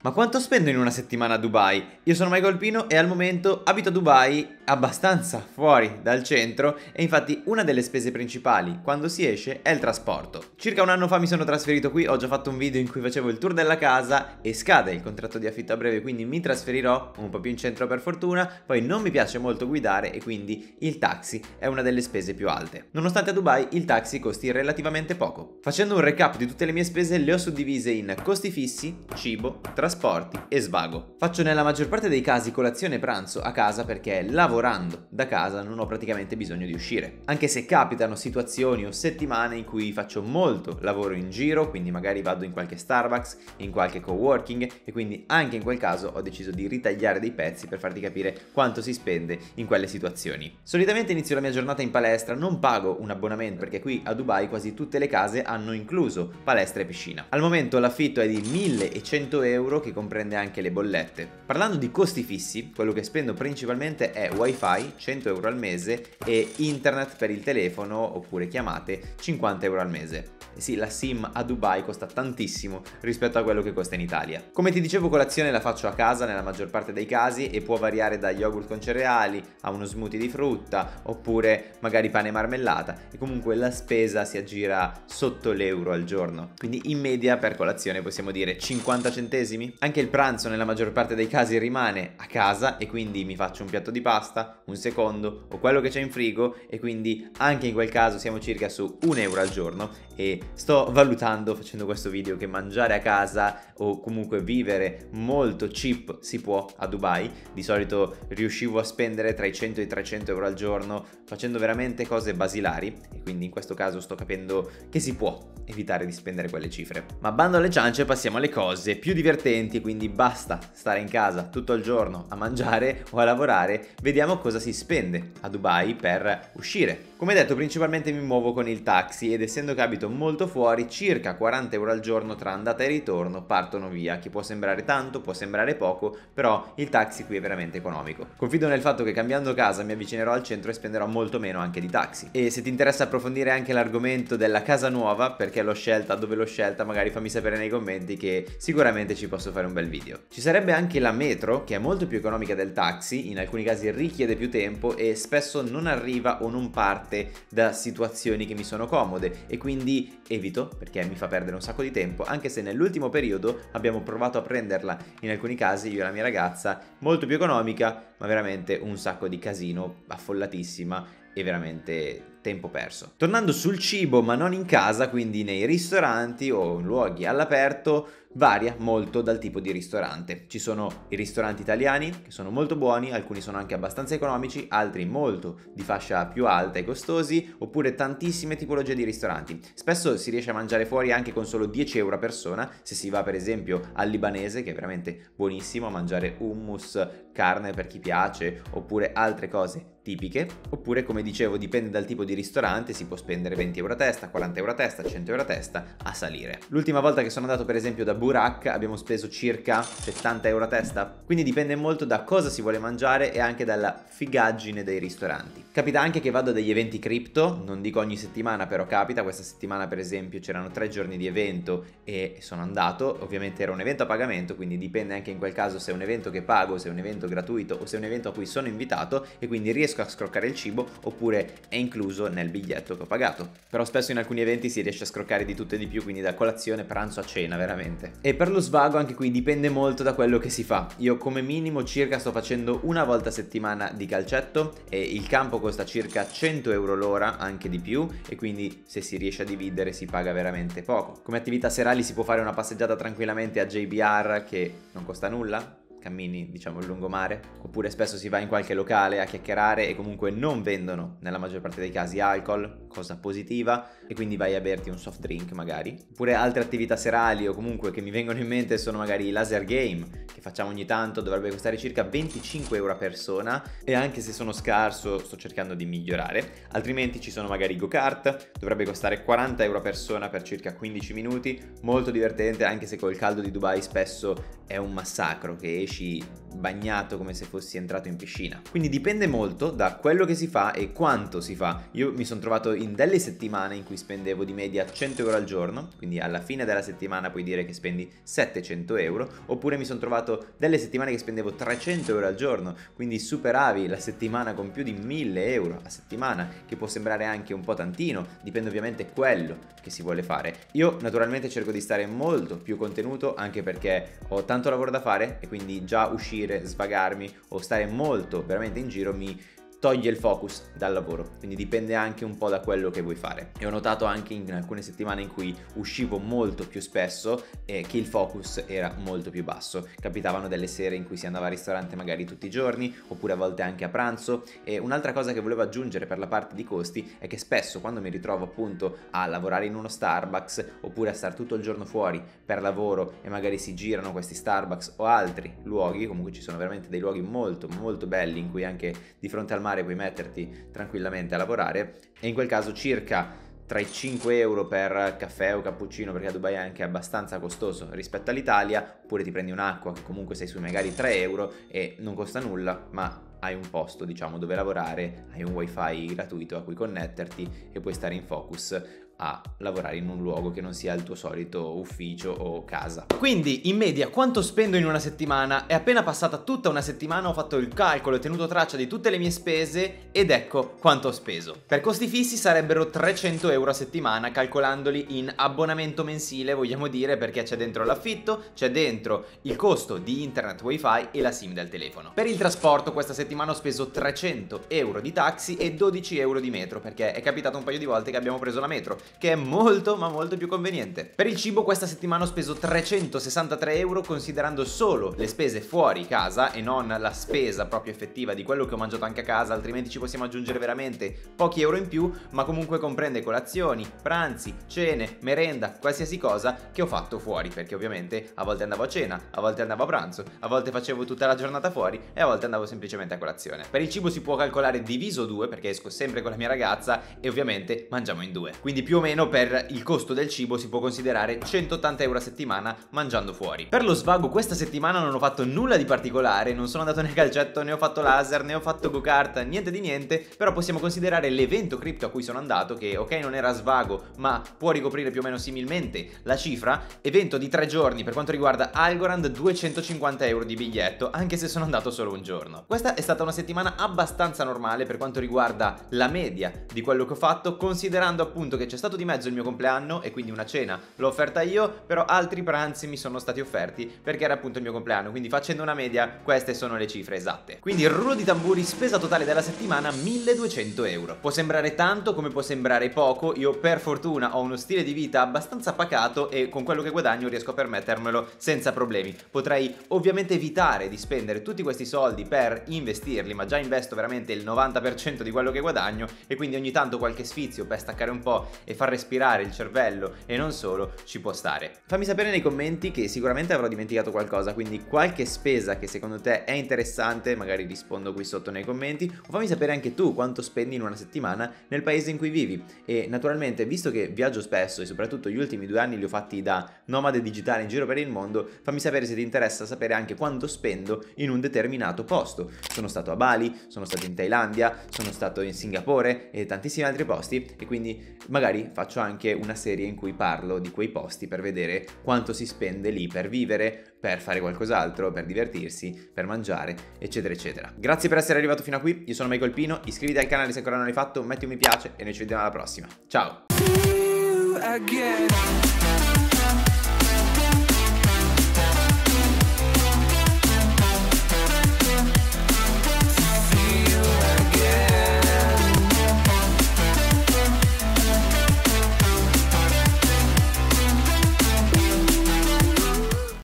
Ma quanto spendo in una settimana a Dubai? Io sono Michael Pino e al momento abito a Dubai abbastanza fuori dal centro e infatti una delle spese principali quando si esce è il trasporto. Circa un anno fa mi sono trasferito qui, ho già fatto un video in cui facevo il tour della casa e scade il contratto di affitto a breve quindi mi trasferirò un po' più in centro per fortuna, poi non mi piace molto guidare e quindi il taxi è una delle spese più alte. Nonostante a Dubai il taxi costi relativamente poco. Facendo un recap di tutte le mie spese le ho suddivise in costi fissi, cibo, trasporto trasporti e svago. Faccio nella maggior parte dei casi colazione e pranzo a casa perché lavorando da casa non ho praticamente bisogno di uscire. Anche se capitano situazioni o settimane in cui faccio molto lavoro in giro, quindi magari vado in qualche Starbucks, in qualche coworking e quindi anche in quel caso ho deciso di ritagliare dei pezzi per farti capire quanto si spende in quelle situazioni. Solitamente inizio la mia giornata in palestra, non pago un abbonamento perché qui a Dubai quasi tutte le case hanno incluso palestra e piscina. Al momento l'affitto è di 1100 euro che comprende anche le bollette. Parlando di costi fissi, quello che spendo principalmente è wifi, 100 euro al mese, e internet per il telefono oppure chiamate, 50 euro al mese. E sì, la SIM a Dubai costa tantissimo rispetto a quello che costa in Italia. Come ti dicevo, colazione la faccio a casa nella maggior parte dei casi e può variare da yogurt con cereali a uno smoothie di frutta oppure magari pane e marmellata e comunque la spesa si aggira sotto l'euro al giorno. Quindi in media per colazione possiamo dire 50 centesimi anche il pranzo nella maggior parte dei casi rimane a casa e quindi mi faccio un piatto di pasta, un secondo o quello che c'è in frigo e quindi anche in quel caso siamo circa su un euro al giorno e sto valutando facendo questo video che mangiare a casa o comunque vivere molto cheap si può a Dubai. Di solito riuscivo a spendere tra i 100 e i 300 euro al giorno facendo veramente cose basilari e quindi in questo caso sto capendo che si può evitare di spendere quelle cifre. Ma bando alle ciance passiamo alle cose più divertenti studenti, quindi basta stare in casa tutto il giorno a mangiare o a lavorare, vediamo cosa si spende a Dubai per uscire. Come detto principalmente mi muovo con il taxi ed essendo che abito molto fuori circa 40 euro al giorno tra andata e ritorno partono via, che può sembrare tanto, può sembrare poco, però il taxi qui è veramente economico. Confido nel fatto che cambiando casa mi avvicinerò al centro e spenderò molto meno anche di taxi. E se ti interessa approfondire anche l'argomento della casa nuova, perché l'ho scelta, dove l'ho scelta, magari fammi sapere nei commenti che sicuramente ci posso fare un bel video. Ci sarebbe anche la metro, che è molto più economica del taxi, in alcuni casi richiede più tempo e spesso non arriva o non parte da situazioni che mi sono comode e quindi evito perché mi fa perdere un sacco di tempo anche se nell'ultimo periodo abbiamo provato a prenderla in alcuni casi io e la mia ragazza molto più economica ma veramente un sacco di casino affollatissima e veramente tempo perso. Tornando sul cibo ma non in casa, quindi nei ristoranti o in luoghi all'aperto, varia molto dal tipo di ristorante. Ci sono i ristoranti italiani che sono molto buoni, alcuni sono anche abbastanza economici, altri molto di fascia più alta e costosi, oppure tantissime tipologie di ristoranti. Spesso si riesce a mangiare fuori anche con solo 10 euro a persona, se si va per esempio al libanese che è veramente buonissimo a mangiare hummus, carne per chi piace, oppure altre cose tipiche, oppure come dicevo dipende dal tipo di ristorante, si può spendere 20 euro a testa, 40 euro a testa, 100 euro a testa a salire. L'ultima volta che sono andato per esempio da Burak abbiamo speso circa 70 euro a testa, quindi dipende molto da cosa si vuole mangiare e anche dalla figaggine dei ristoranti. Capita anche che vado a degli eventi cripto, non dico ogni settimana però capita, questa settimana per esempio c'erano tre giorni di evento e sono andato, ovviamente era un evento a pagamento quindi dipende anche in quel caso se è un evento che pago, se è un evento gratuito o se è un evento a cui sono invitato e quindi riesco a scroccare il cibo oppure è incluso nel biglietto che ho pagato. Però spesso in alcuni eventi si riesce a scroccare di tutto e di più, quindi da colazione, pranzo a cena veramente. E per lo svago anche qui dipende molto da quello che si fa. Io come minimo circa sto facendo una volta a settimana di calcetto e il campo costa circa 100 euro l'ora, anche di più, e quindi se si riesce a dividere si paga veramente poco. Come attività serali si può fare una passeggiata tranquillamente a JBR che non costa nulla, cammini diciamo il lungomare oppure spesso si va in qualche locale a chiacchierare e comunque non vendono nella maggior parte dei casi alcol cosa positiva e quindi vai a berti un soft drink magari. Oppure altre attività serali o comunque che mi vengono in mente sono magari i laser game che facciamo ogni tanto dovrebbe costare circa 25 euro a persona e anche se sono scarso sto cercando di migliorare. Altrimenti ci sono magari go kart dovrebbe costare 40 euro a persona per circa 15 minuti molto divertente anche se col caldo di Dubai spesso è un massacro che esci 10 bagnato come se fossi entrato in piscina. Quindi dipende molto da quello che si fa e quanto si fa. Io mi sono trovato in delle settimane in cui spendevo di media 100 euro al giorno, quindi alla fine della settimana puoi dire che spendi 700 euro, oppure mi sono trovato delle settimane che spendevo 300 euro al giorno, quindi superavi la settimana con più di 1000 euro a settimana, che può sembrare anche un po' tantino, dipende ovviamente quello che si vuole fare. Io naturalmente cerco di stare molto più contenuto anche perché ho tanto lavoro da fare e quindi già uscire, svagarmi o stare molto veramente in giro mi toglie il focus dal lavoro, quindi dipende anche un po' da quello che vuoi fare. E ho notato anche in alcune settimane in cui uscivo molto più spesso e che il focus era molto più basso. Capitavano delle sere in cui si andava al ristorante magari tutti i giorni, oppure a volte anche a pranzo. E un'altra cosa che volevo aggiungere per la parte di costi è che spesso quando mi ritrovo appunto a lavorare in uno Starbucks oppure a stare tutto il giorno fuori per lavoro e magari si girano questi Starbucks o altri luoghi, comunque ci sono veramente dei luoghi molto molto belli in cui anche di fronte al mare puoi metterti tranquillamente a lavorare. E in quel caso circa tra i 5 euro per caffè o cappuccino perché a Dubai è anche abbastanza costoso rispetto all'Italia oppure ti prendi un'acqua che comunque sei su magari 3 euro e non costa nulla ma hai un posto diciamo dove lavorare hai un wifi gratuito a cui connetterti e puoi stare in focus a lavorare in un luogo che non sia il tuo solito ufficio o casa. Quindi in media quanto spendo in una settimana? È appena passata tutta una settimana, ho fatto il calcolo e tenuto traccia di tutte le mie spese ed ecco quanto ho speso. Per costi fissi sarebbero 300 euro a settimana calcolandoli in abbonamento mensile vogliamo dire perché c'è dentro l'affitto, c'è dentro il costo di internet wifi e la sim del telefono. Per il trasporto questa settimana ho speso 300 euro di taxi e 12 euro di metro perché è capitato un paio di volte che abbiamo preso la metro che è molto ma molto più conveniente. Per il cibo questa settimana ho speso 363 euro considerando solo le spese fuori casa e non la spesa proprio effettiva di quello che ho mangiato anche a casa, altrimenti ci possiamo aggiungere veramente pochi euro in più, ma comunque comprende colazioni, pranzi, cene, merenda, qualsiasi cosa che ho fatto fuori, perché ovviamente a volte andavo a cena, a volte andavo a pranzo, a volte facevo tutta la giornata fuori e a volte andavo semplicemente a colazione. Per il cibo si può calcolare diviso 2 perché esco sempre con la mia ragazza e ovviamente mangiamo in due. Quindi più o meno per il costo del cibo si può considerare 180 euro a settimana mangiando fuori. Per lo svago questa settimana non ho fatto nulla di particolare, non sono andato né calcetto, né ho fatto laser, né ho fatto go-kart, niente di niente, però possiamo considerare l'evento cripto a cui sono andato, che ok non era svago, ma può ricoprire più o meno similmente la cifra, evento di tre giorni per quanto riguarda Algorand 250 euro di biglietto, anche se sono andato solo un giorno. Questa è stata una settimana abbastanza normale per quanto riguarda la media di quello che ho fatto, considerando appunto che c'è stato stato di mezzo il mio compleanno e quindi una cena l'ho offerta io, però altri pranzi mi sono stati offerti perché era appunto il mio compleanno, quindi facendo una media queste sono le cifre esatte. Quindi il rullo di tamburi, spesa totale della settimana 1200 euro. Può sembrare tanto come può sembrare poco, io per fortuna ho uno stile di vita abbastanza pacato e con quello che guadagno riesco a permettermelo senza problemi. Potrei ovviamente evitare di spendere tutti questi soldi per investirli, ma già investo veramente il 90% di quello che guadagno e quindi ogni tanto qualche sfizio per staccare un po' e far respirare il cervello e non solo ci può stare. Fammi sapere nei commenti che sicuramente avrò dimenticato qualcosa, quindi qualche spesa che secondo te è interessante, magari rispondo qui sotto nei commenti, o fammi sapere anche tu quanto spendi in una settimana nel paese in cui vivi. E naturalmente, visto che viaggio spesso e soprattutto gli ultimi due anni li ho fatti da nomade digitale in giro per il mondo, fammi sapere se ti interessa sapere anche quanto spendo in un determinato posto. Sono stato a Bali, sono stato in Thailandia, sono stato in Singapore e tantissimi altri posti e quindi faccio anche una serie in cui parlo di quei posti per vedere quanto si spende lì per vivere, per fare qualcos'altro, per divertirsi, per mangiare, eccetera, eccetera. Grazie per essere arrivato fino a qui, io sono Michael Pino, iscriviti al canale se ancora non l'hai fatto, metti un mi piace e noi ci vediamo alla prossima. Ciao!